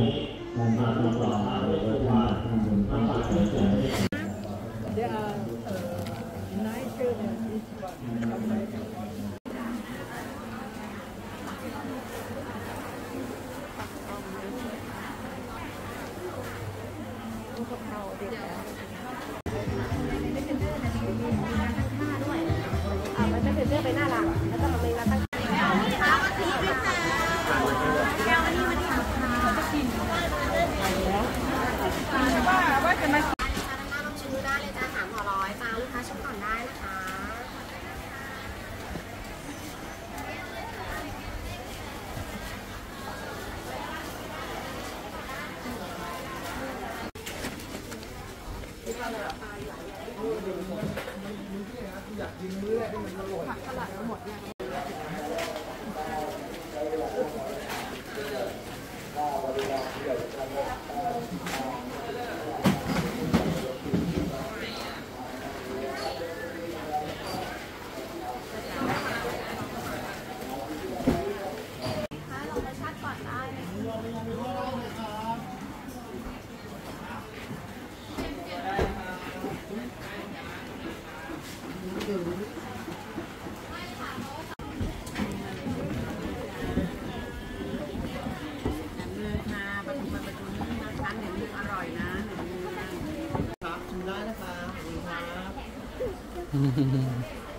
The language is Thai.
There are uh, nine children each one. อ่ามันเป็นเรื่องไปหน้าหลังแล้าน เลยจ้าสามห่อร้อยจ้าลูกค้าชิมก่อนได้นะคะถ้า ครับ